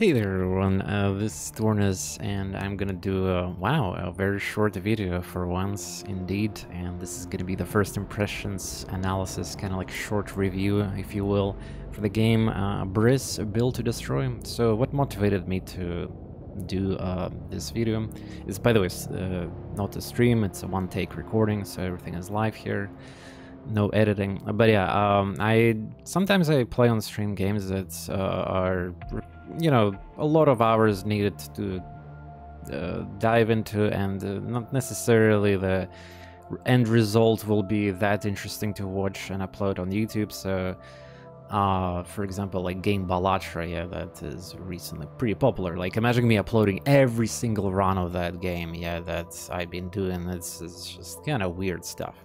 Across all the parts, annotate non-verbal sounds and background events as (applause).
Hey there everyone, uh, this is TorNis and I'm gonna do a, wow, a very short video for once indeed. And this is gonna be the first impressions analysis, kind of like short review if you will, for the game uh, ABRISS Build to Destroy. So what motivated me to do uh, this video is by the way uh, not a stream, it's a one take recording so everything is live here. No editing. But yeah um, i sometimes i play on stream games that uh, are you know, a lot of hours needed to uh, dive into, and uh, not necessarily the end result will be that interesting to watch and upload on YouTube. So, uh, for example, like Game Balatro, yeah, that is recently pretty popular. Like, imagine me uploading every single run of that game, yeah, that I've been doing. It's, it's just kind of weird stuff.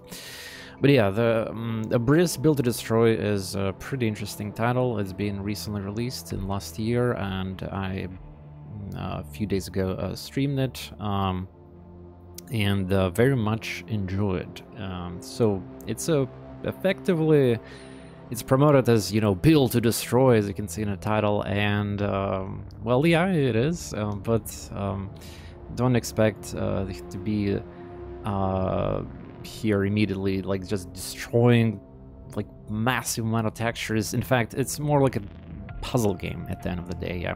But yeah, the um, ABRISS Build to Destroy is a pretty interesting title. It's been recently released in last year, and I uh, a few days ago uh, streamed it, um, and uh, very much enjoyed. Um, so it's a effectively it's promoted as you know build to destroy, as you can see in the title, and um, well, yeah, it is, um, but um, don't expect uh, to be uh, here immediately, like just destroying like massive amount of textures. In fact, it's more like a puzzle game at the end of the day, yeah.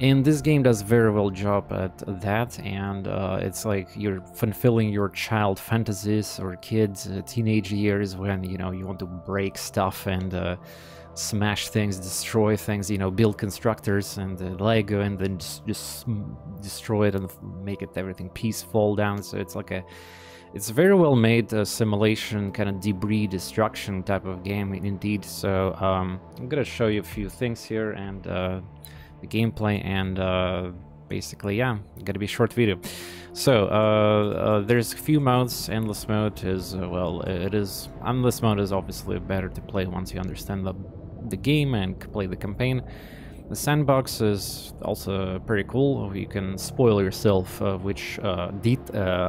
And this game does very well job at that, and uh, it's like you're fulfilling your child fantasies or kids' uh, teenage years when you know you want to break stuff and uh, smash things, destroy things, you know, build constructors and uh, Lego, and then just, just destroy it and make it everything peaceful down. So it's like a it's a very well made uh, simulation, kind of debris destruction type of game, indeed. So um, I'm gonna show you a few things here and uh, the gameplay, and uh, basically, yeah, gonna be a short video. So uh, uh, there's a few modes. Endless mode is uh, well, it is endless mode is obviously better to play once you understand the the game and play the campaign. The sandbox is also pretty cool. You can spoil yourself which uh,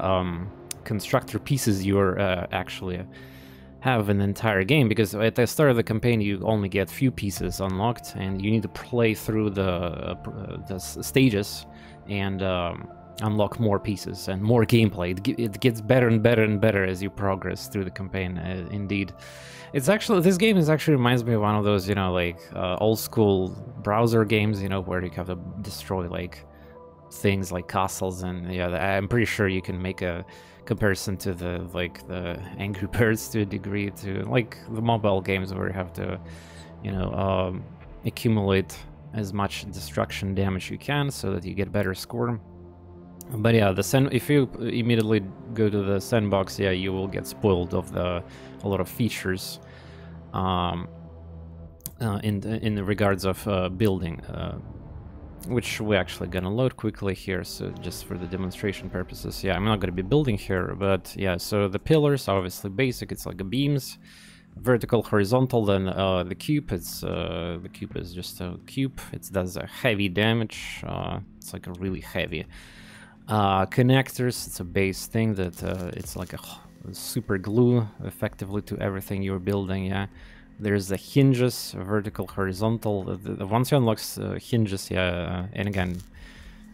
um, constructor pieces you uh, actually have an entire game because at the start of the campaign you only get few pieces unlocked and you need to play through the uh, the stages and um, unlock more pieces and more gameplay. It, it, gets better and better and better as you progress through the campaign. Uh, indeed, it's actually this game is actually reminds me of one of those you know like uh, old school browser games you know where you have to destroy like things like castles and yeah. I'm pretty sure you can make a comparison to the like the Angry (laughs) Birds to a degree to like the mobile games where you have to, you know, um, accumulate as much destruction damage you can so that you get better score. But yeah, the sand if you immediately go to the sandbox, yeah, you will get spoiled of the a lot of features. Um, uh, in in regards of uh, building. Uh, which we're actually gonna load quickly here, so just for the demonstration purposes. Yeah, I'm not gonna be building here, but yeah, so the pillars are obviously basic, it's like a beams, vertical, horizontal, then uh, the cube, it's, uh, the cube is just a cube, it does a heavy damage, uh, it's like a really heavy. Uh, connectors, it's a base thing that uh, it's like a super glue effectively to everything you're building, yeah. There's the hinges, vertical, horizontal. Once you unlock uh, hinges, yeah, uh, and again,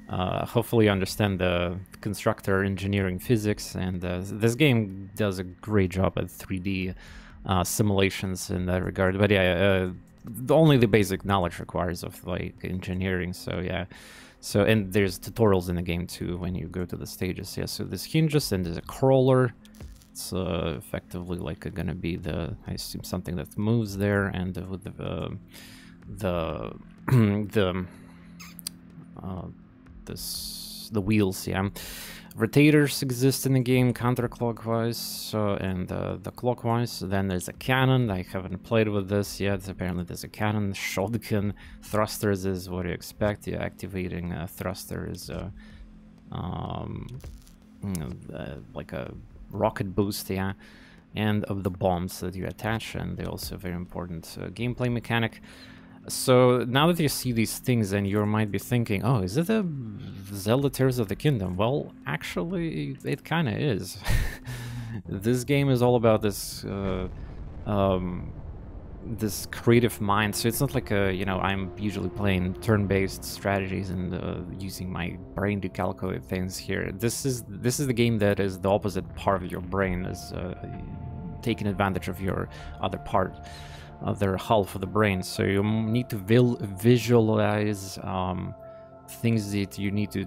uh, hopefully you understand the constructor engineering physics, and uh, this game does a great job at 3D uh, simulations in that regard. But yeah, uh, only the basic knowledge requires of like engineering. So yeah, so and there's tutorials in the game too when you go to the stages. Yeah, so there's hinges and there's a crawler it's uh, effectively like gonna be the I assume something that moves there, and with the uh, the (clears throat) the uh, this the wheels, yeah. Rotators exist in the game counterclockwise uh, and uh, the clockwise. Then there's a cannon. I haven't played with this yet. Apparently there's a cannon. (laughs) Shotgun. Thrusters is what you expect. Yeah, activating a thruster is uh, um, uh, like a rocket boost, yeah, and of the bombs that you attach, and they're also a very important uh, gameplay mechanic. So now that you see these things and you might be thinking, oh, is it a Zelda Tears of the Kingdom? Well, actually, it kind of is. (laughs) this game is all about this uh, um, this creative mind. So it's not like a, you know, I'm usually playing turn-based strategies and uh, using my brain to calculate things here. This is this is the game that is the opposite part of your brain is uh, taking advantage of your other part, other half of the brain. So you need to visualize um, things that you need to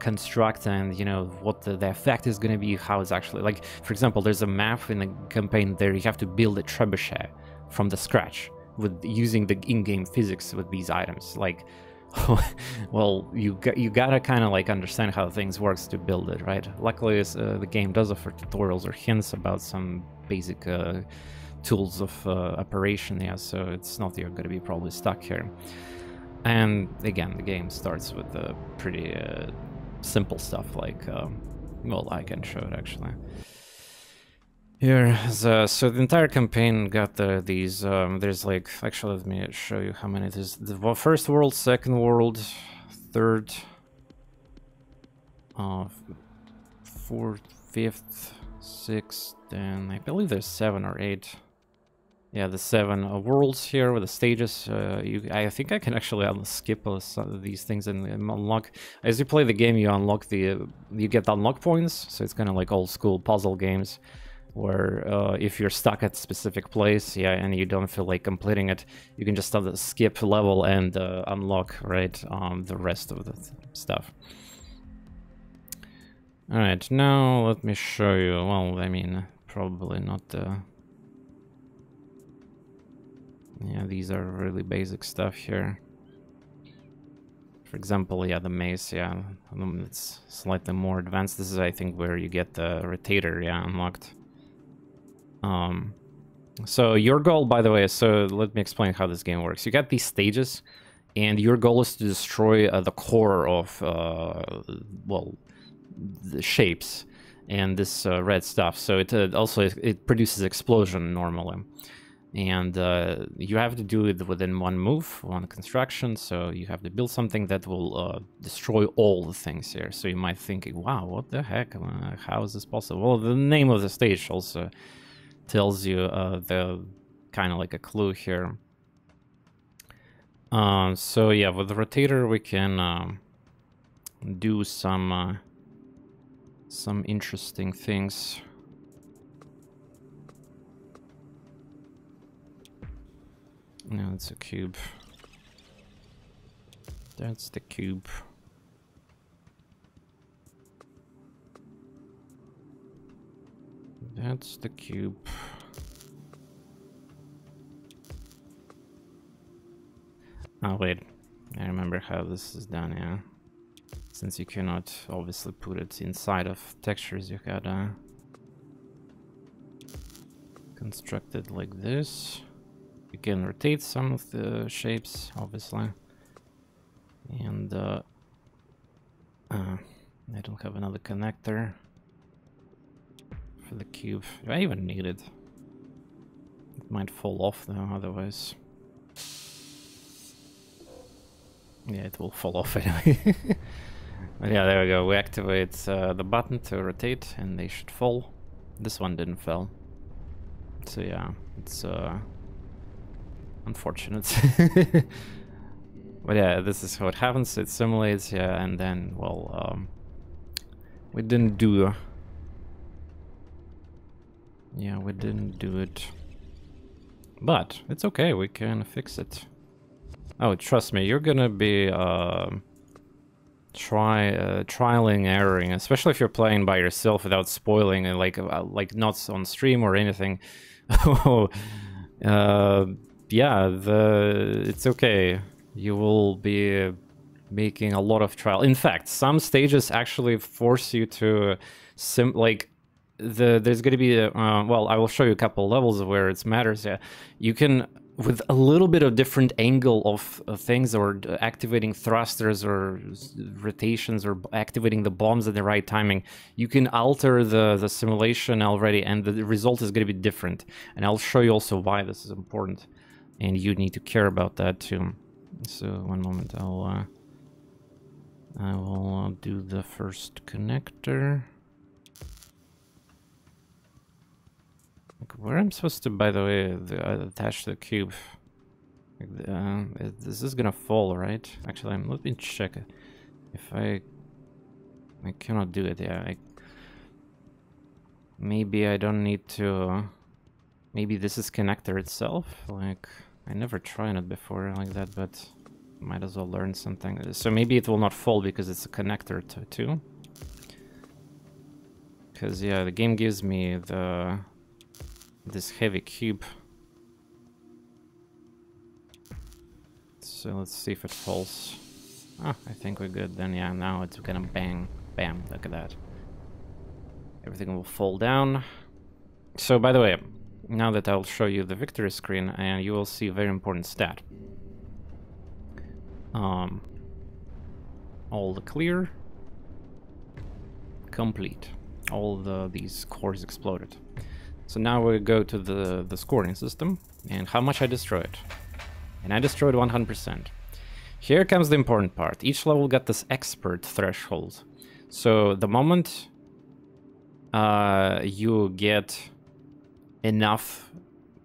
construct and you know what the, the effect is going to be how it's actually like for example there's a map in the campaign there you have to build a trebuchet from the scratch with using the in-game physics with these items. Like (laughs) well you you gotta kind of like understand how things works to build it right? Luckily uh, the game does offer tutorials or hints about some basic uh, tools of uh, operation yeah so it's not you're gonna be probably stuck here. And again the game starts with the pretty uh, simple stuff like um, well I can show it actually here, the, so the entire campaign got the, these, um, there's like, actually let me show you how many it is. The first world, second world, third, uh, fourth, fifth, sixth, and I believe there's seven or eight. Yeah, the seven uh, worlds here with the stages. Uh, you, I think I can actually skip uh, these things and, and, unlock. As you play the game, you unlock the, uh, you get the unlock points. So it's kind of like old school puzzle games where uh, if you're stuck at a specific place, yeah, and you don't feel like completing it, you can just skip level and uh, unlock, right, um, the rest of the th stuff. Alright, now let me show you, well, I mean, probably not uh... Yeah, these are really basic stuff here. For example, yeah, the maze, yeah, um, it's slightly more advanced. This is, I think, where you get the rotator, yeah, unlocked. Um, so your goal, by the way, so let me explain how this game works. You got these stages, and your goal is to destroy uh, the core of, uh, well, the shapes and this uh, red stuff. So it uh, also it produces explosion normally, and uh, you have to do it within one move, one construction. So you have to build something that will uh, destroy all the things here. So you might think, wow, what the heck? how is this possible? Well, the name of the stage also tells you uh, the kind of like a clue here. Uh, so yeah, with the rotator we can uh, do some uh, some interesting things. No, it's a cube. That's the cube. That's the cube. Oh, wait. I remember how this is done, yeah. Since you cannot obviously put it inside of textures, you gotta construct it like this. You can rotate some of the shapes, obviously. And, uh, uh, I don't have another connector for the cube. Do I even need it? It might fall off though, otherwise. Yeah, it will fall off (laughs) anyway. but yeah, there we go. We activate uh, the button to rotate and they should fall. This one didn't fall. So yeah, it's uh, unfortunate. (laughs) but yeah, this is how it happens. It simulates, yeah, and then, well, um, we didn't do yeah, we didn't do it. But it's okay, we can fix it. Oh, trust me, you're gonna be uh, try uh, trialing, erroring, especially if you're playing by yourself without spoiling, and like uh, like not on stream or anything. (laughs) uh, yeah, the it's okay. You will be making a lot of trial. In fact, some stages actually force you to sim like the there's going to be a, uh, well i will show you a couple levels of where it matters yeah. You can with a little bit of different angle of things or activating thrusters or rotations or activating the bombs at the right timing you can alter the the simulation already and the result is going to be different. And i'll show you also why this is important. And you need to care about that too. So one moment i'll uh, i will uh, do the first connector where I'm supposed to, by the way, the, uh, attach the cube. Uh, this is gonna fall, right? Actually, I'm, let me check if I... I cannot do it, yeah. I, maybe I don't need to... Maybe this is connector itself? Like, I never tried it before like that, but might as well learn something. So maybe it will not fall because it's a connector to, too. Because, yeah, the game gives me the this heavy cube. So let's see if it falls. Ah, I think we're good. Then, yeah, now it's gonna bang. Bam, look at that. Everything will fall down. So, by the way, now that I'll show you the victory screen, and you will see a very important stat. Um, all the clear, complete. All the these cores exploded. So now we go to the, the scoring system and how much I destroyed. And I destroyed 100%. Here comes the important part. Each level got this expert threshold. So the moment uh, you get enough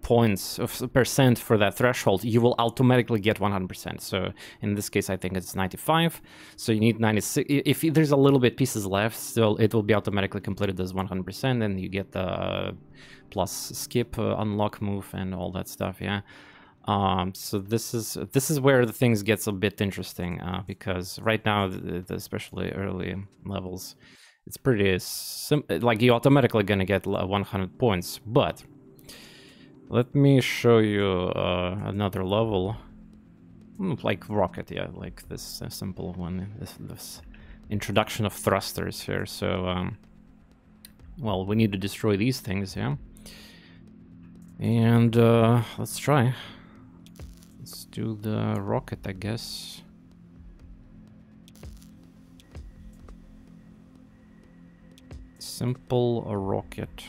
points of percent for that threshold, you will automatically get 100%. So in this case, I think it's 95. So you need 96. If there's a little bit pieces left, still it will be automatically completed as 100%, and you get the plus skip uh, unlock move and all that stuff. Yeah. Um, so this is this is where the things gets a bit interesting uh, because right now, the, the especially early levels, it's pretty sim like you automatically gonna get 100 points, but let me show you uh, another level. Hmm, like rocket, yeah, like this uh, simple one. This, this introduction of thrusters here. So, um, well, we need to destroy these things, yeah. And uh, let's try. Let's do the rocket, I guess. Simple rocket.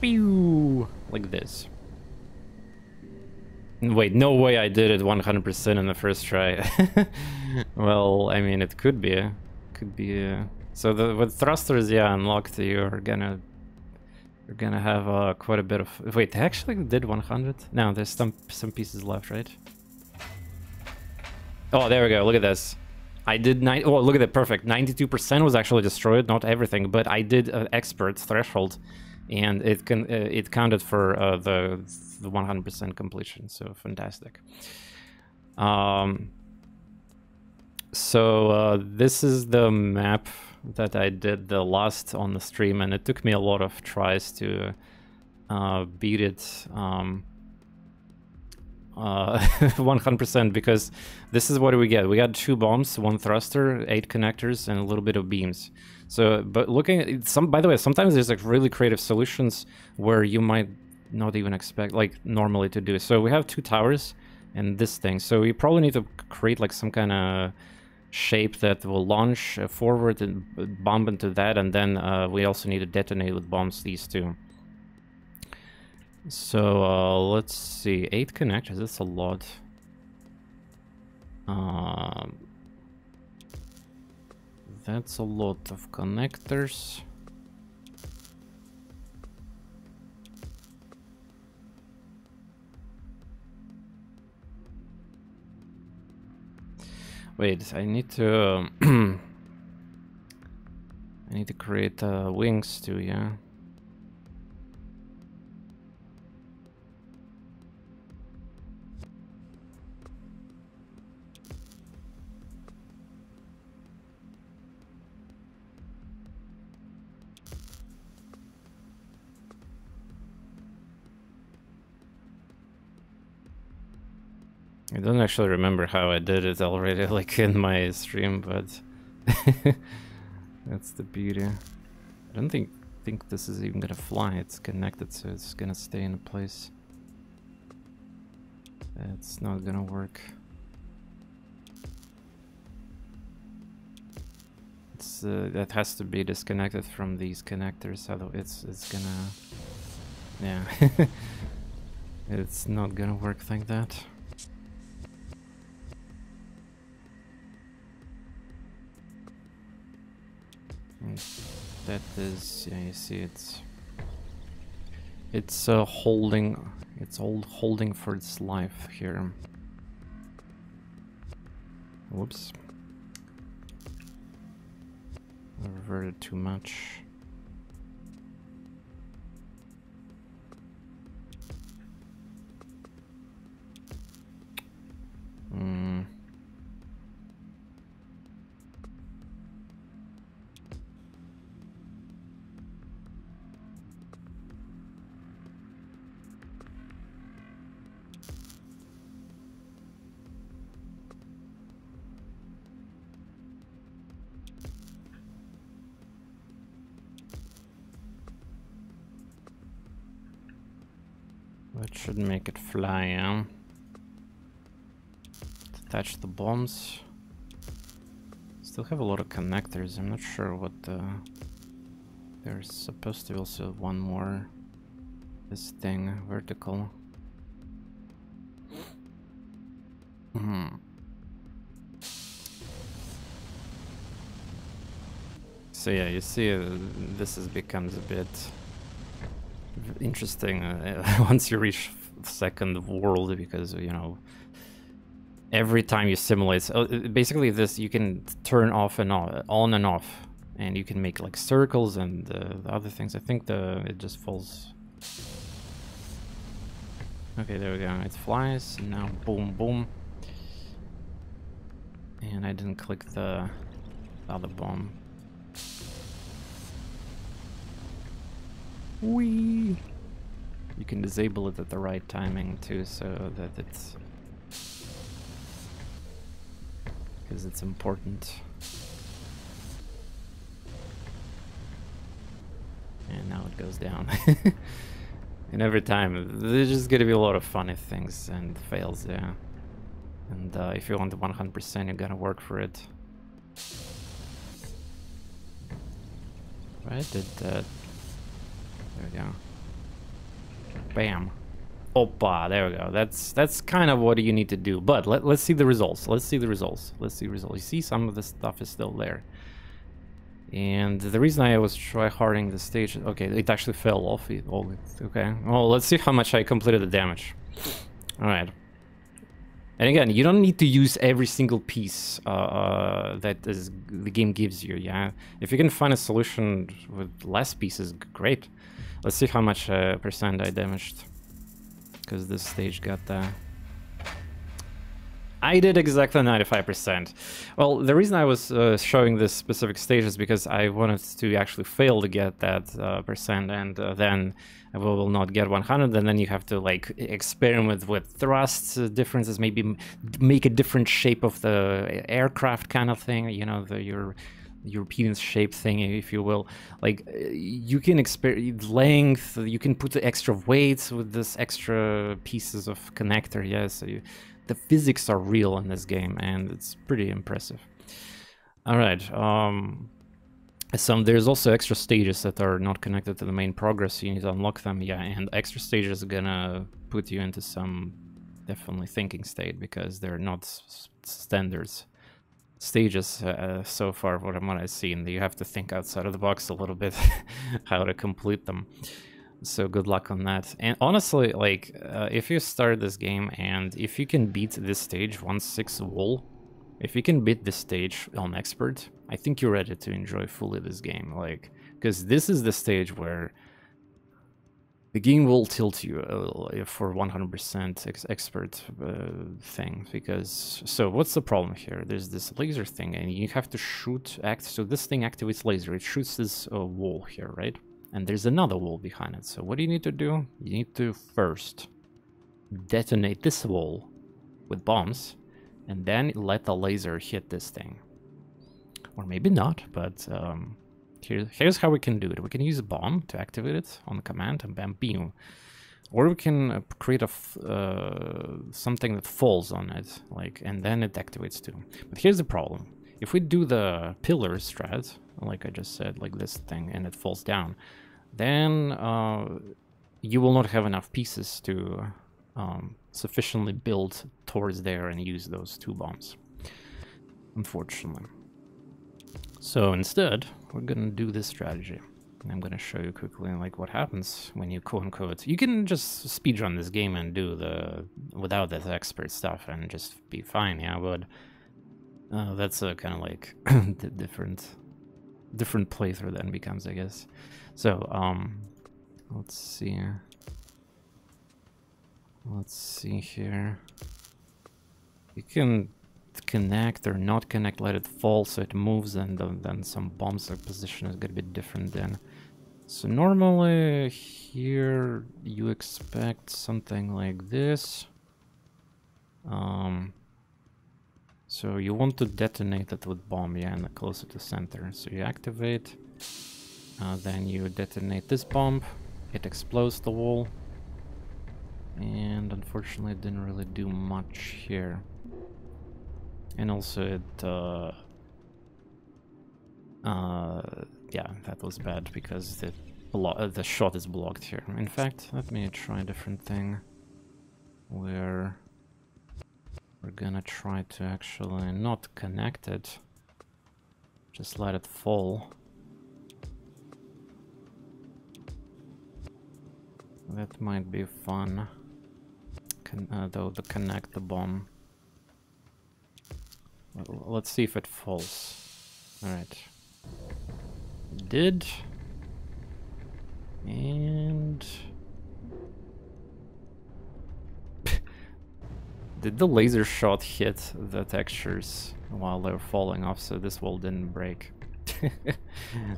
Pew! Like this. Wait, no way I did it 100% in the first try. (laughs) well, I mean, it could be. Could be. Uh... So the, with thrusters, yeah, unlocked, you're gonna you're gonna have uh, quite a bit of. Wait, they actually did 100? No, there's some some pieces left, right? Oh, there we go. Look at this. I did nine. Oh, look at that. Perfect. 92% was actually destroyed. Not everything, but I did an expert threshold and it can uh, it counted for uh, the the 100% completion. So fantastic. Um, so uh, this is the map that I did the last on the stream, and it took me a lot of tries to uh, beat it. Um, 100% uh, (laughs) because this is what we get. We got two bombs, one thruster, eight connectors, and a little bit of beams. So, but looking at some, by the way, sometimes there's like really creative solutions where you might not even expect like normally to do. So we have two towers and this thing. So we probably need to create like some kind of shape that will launch uh, forward and bomb into that. And then uh, we also need to detonate with bombs these two. So uh, let's see, eight connectors, that's a lot. Um, that's a lot of connectors. Wait, I need to... (clears throat) I need to create uh, wings too, yeah? I don't actually remember how I did it already, (laughs) like in my stream, but (laughs) that's the beauty. I don't think think this is even gonna fly. It's connected, so it's gonna stay in place. It's not gonna work. It's uh, that has to be disconnected from these connectors, otherwise it's it's gonna yeah. (laughs) it's not gonna work like that. That is, yeah, you see it's it's uh, holding, it's all holding for its life here. Whoops. I reverted too much. Hmm. That should make it fly, yeah? Attach the bombs. Still have a lot of connectors. I'm not sure what the... There's supposed to be also one more... This thing, vertical. Hmm. So yeah, you see, uh, this has becomes a bit interesting uh, (laughs) once you reach second world because you know every time you simulate so basically this you can turn off and on, on and off and you can make like circles and uh, the other things. I think the it just falls. Okay there we go. It flies. Now boom boom. And i didn't click the other bomb Wee. You can disable it at the right timing too, so that it's because it's important. And now it goes down. (laughs) and every time, there's just gonna be a lot of funny things and fails, yeah. And uh, if you want the 100%, you're gonna work for it. Right, did that there we go. Bam. Opa, there we go. That's that's kind of what you need to do. But let, let's see the results. Let's see the results. Let's see results. You see some of the stuff is still there. And the reason I was try-harding the stage... Okay, it actually fell off. It, oh, okay. Well, let's see how much I completed the damage. Alright. And again, you don't need to use every single piece uh, uh, that is, the game gives you, yeah? If you can find a solution with less pieces, great. Let's see how much uh, percent I damaged. Because this stage got the... I did exactly 95%. Well, the reason I was uh, showing this specific stage is because I wanted to actually fail to get that uh, percent and uh, then I will not get 100 and then you have to like experiment with thrust uh, differences, maybe make a different shape of the aircraft kind of thing, you know, the, your European shape thing, if you will. Like uh, you can experience length, you can put the extra weights with this extra pieces of connector. Yes, yeah, so you, the physics are real in this game, and it's pretty impressive. All right. Um, some there's also extra stages that are not connected to the main progress. You need to unlock them. Yeah, and extra stages are gonna put you into some definitely thinking state because they're not standards stages uh, so far what, I've seen. You have to think outside of the box a little bit (laughs) how to complete them. So good luck on that. And honestly, like, uh, if you start this game and if you can beat this stage, 1-6 wall, if you can beat this stage on expert, I think you're ready to enjoy fully this game. Like, because this is the stage where the game will tilt you uh, for 100% ex expert uh, thing because so what's the problem here? There's this laser thing and you have to shoot act so this thing activates laser it shoots this uh, wall here right? And there's another wall behind it so what do you need to do? You need to first detonate this wall with bombs and then let the laser hit this thing. Or maybe not but um, here, here's how we can do it. We can use a bomb to activate it on the command and bam, beam. Or we can uh, create a uh, something that falls on it, like, and then it activates too. But here's the problem. If we do the pillar strat, like I just said, like this thing, and it falls down, then uh, you will not have enough pieces to um, sufficiently build towards there and use those two bombs. Unfortunately. So instead, we're gonna do this strategy. And I'm gonna show you quickly like what happens when you quote unquote you can just speedrun this game and do the without that expert stuff and just be fine, yeah, but uh, that's a kind of like (clears throat) different different playthrough then becomes, I guess. So, um let's see. Let's see here. You can connect or not connect, let it fall so it moves, and then some bombs position is gonna be different then. So normally here you expect something like this. Um, so you want to detonate it with bomb, yeah, and closer to center. So you activate, uh, then you detonate this bomb, it explodes the wall, and unfortunately it didn't really do much here. And also it, uh, uh, yeah, that was bad because the uh, the shot is blocked here. In fact, let me try a different thing where we're gonna try to actually not connect it, just let it fall. That might be fun, Con uh, though, to connect the bomb. Let's see if it falls. Alright. Did. And... (laughs) Did the laser shot hit the textures while they're falling off so this wall didn't break? (laughs)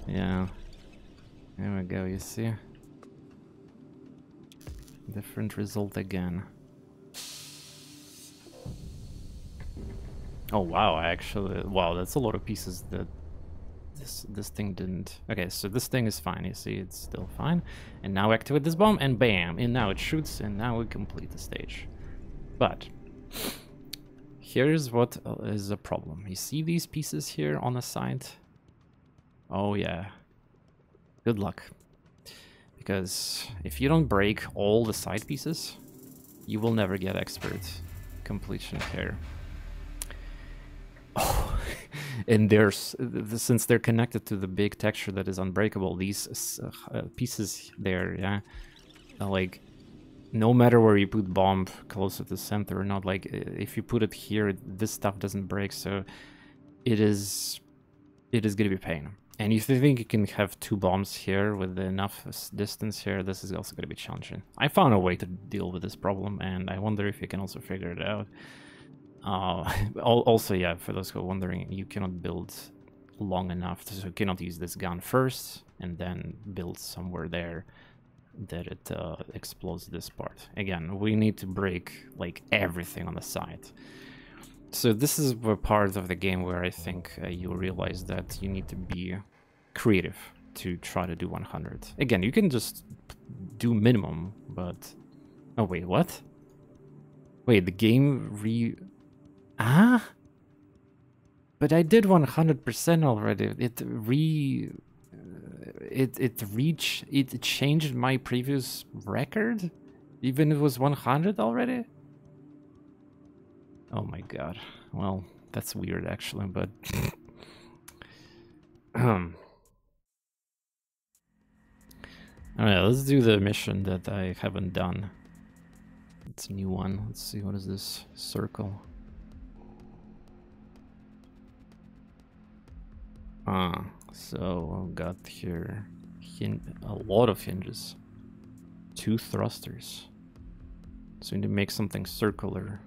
yeah. There we go, you see? Different result again. Oh wow, I actually wow, that's a lot of pieces that this this thing didn't. Okay, so this thing is fine. You see, it's still fine. And now activate this bomb, and bam! And now it shoots, and now we complete the stage. But here's what uh, a problem. You see these pieces here on the side? Oh yeah. Good luck. Because if you don't break all the side pieces, you will never get expert completion here. And there's since they're connected to the big texture that is unbreakable, these uh, pieces there, yeah, like no matter where you put bomb close to the center or not, like if you put it here, this stuff doesn't break, so it is it is gonna be pain. And if you think you can have two bombs here with enough distance here, this is also gonna be challenging. I found a way to deal with this problem, and I wonder if you can also figure it out. Uh, (laughs) also, yeah, for those who are wondering, you cannot build long enough, so you cannot use this gun first and then build somewhere there that it uh, explodes this part. Again, we need to break like everything on the side. So this is the part of the game where I think uh, you realize that you need to be creative to try to do 100. Again, you can just do minimum, but... Oh, wait, what? Wait, the game re Ah? But I did 100% already. It re... It, it reached... It changed my previous record? Even if it was 100 already? Oh my god. Well, that's weird actually, but... (laughs) um... Alright, let's do the mission that I haven't done. It's a new one. Let's see, what is this? Circle. Ah, so I've got here a lot of hinges. Two thrusters. So we need to make something circular.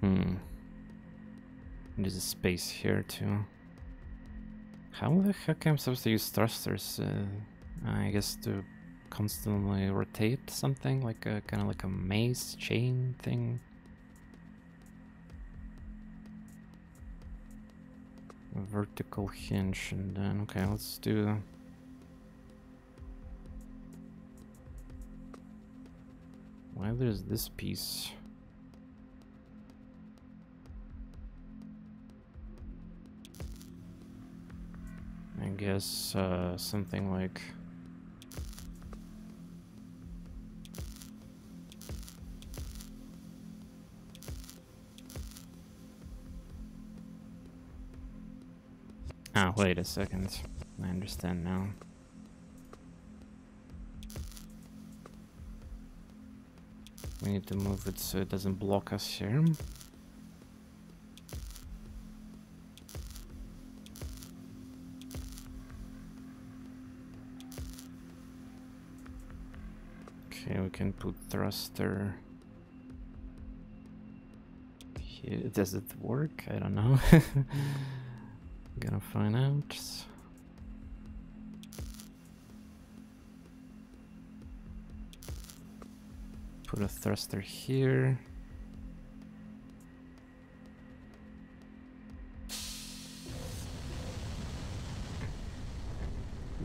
Hmm. There's a space here too. How the heck am I supposed to use thrusters? Uh, I guess to constantly rotate something like a kind of like a maze chain thing. Vertical hinge and then okay let's do why there's this piece? I guess uh, something like Ah, wait a second. I understand now. We need to move it so it doesn't block us here. Okay, we can put thruster here. Does it work? I don't know. (laughs) Gonna find out. Put a thruster here.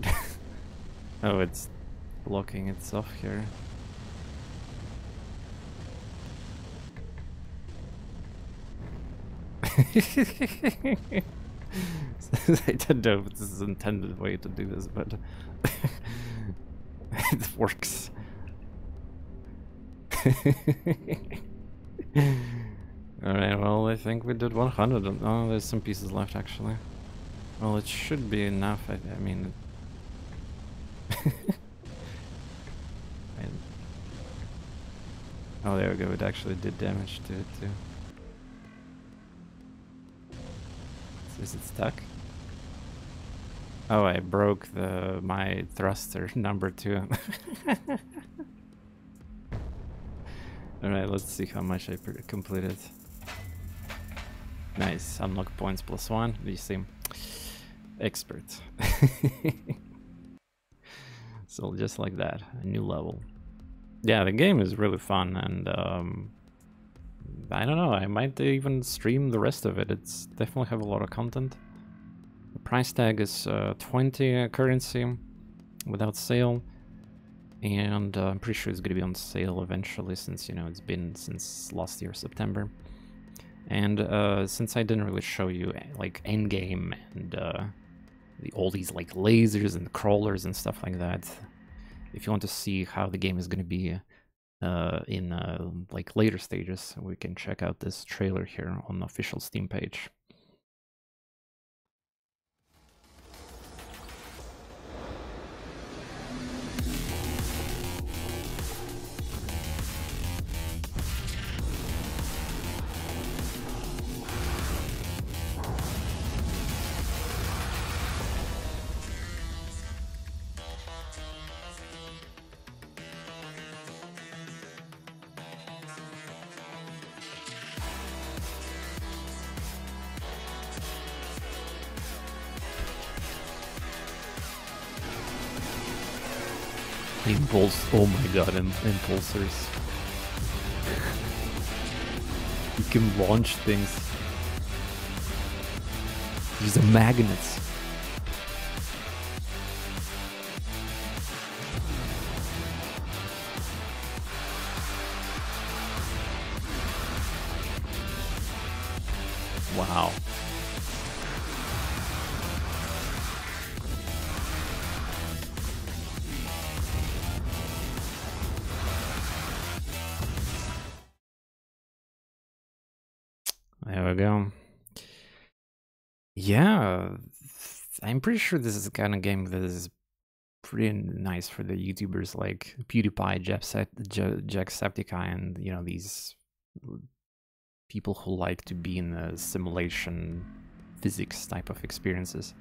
(laughs) oh, it's blocking itself here. (laughs) (laughs) I don't know if this is intended way to do this, but (laughs) it works. (laughs) Alright, well, I think we did 100. Oh, there's some pieces left, actually. Well, it should be enough. I, I mean... oh, there we go. It actually did damage to it, too. Is it stuck? Oh, I broke the my thruster (laughs) number two. (laughs) Alright, let's see how much I completed. Nice, unlock points plus one. You see, expert. (laughs) so just like that, a new level. Yeah, the game is really fun and um, I don't know, I might even stream the rest of it. It's definitely have a lot of content. The price tag is uh, 20 currency without sale. And uh, I'm pretty sure it's going to be on sale eventually since, you know, it's been since last year, September. And uh, since I didn't really show you like endgame and uh, the, all these like lasers and crawlers and stuff like that, if you want to see how the game is going to be uh, in uh, like later stages, we can check out this trailer here on the official Steam page. Impulse. Oh my god, Im impulsors. you can launch things. These are magnets. Pretty sure this is the kind of game that is pretty nice for the YouTubers like PewDiePie, Jacksepticeye, and you know these people who like to be in a simulation physics type of experiences,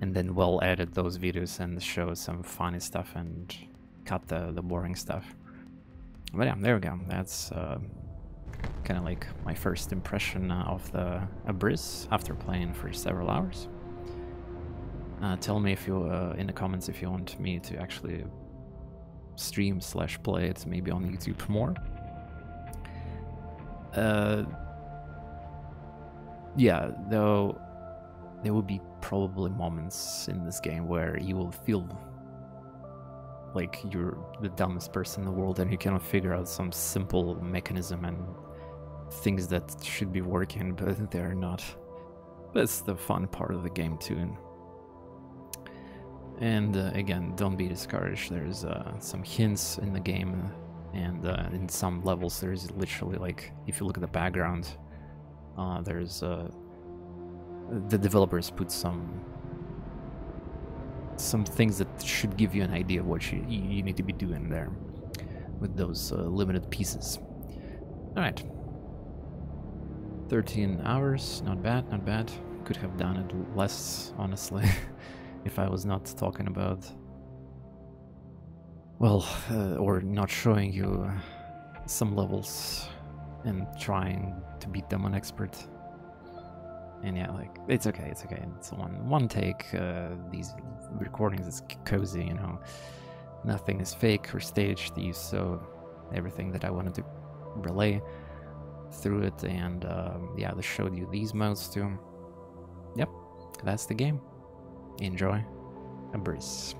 and then well edit those videos and show some funny stuff and cut the the boring stuff. But yeah, there we go. That's. Uh, kind of like my first impression of the ABRISS after playing for several hours. Uh, tell me if you uh, in the comments if you want me to actually stream slash play it maybe on YouTube more. Uh, yeah, though there will be probably moments in this game where you will feel like you're the dumbest person in the world and you cannot figure out some simple mechanism and things that should be working, but they're not. That's the fun part of the game too. And uh, again, don't be discouraged. There's uh, some hints in the game, and uh, in some levels, there's literally like, if you look at the background, uh, there's uh, the developers put some some things that should give you an idea of what you, you need to be doing there with those uh, limited pieces. Alright. 13 hours, not bad, not bad. Could have done it less, honestly, (laughs) if I was not talking about... Well, uh, or not showing you some levels and trying to beat them on expert. And yeah, like, it's okay, it's okay. It's one, one take, uh, these recordings is cozy, you know. Nothing is fake or staged, so everything that I wanted to relay through it, and um, yeah, I showed you these modes too. Yep, that's the game. Enjoy. ABRISS.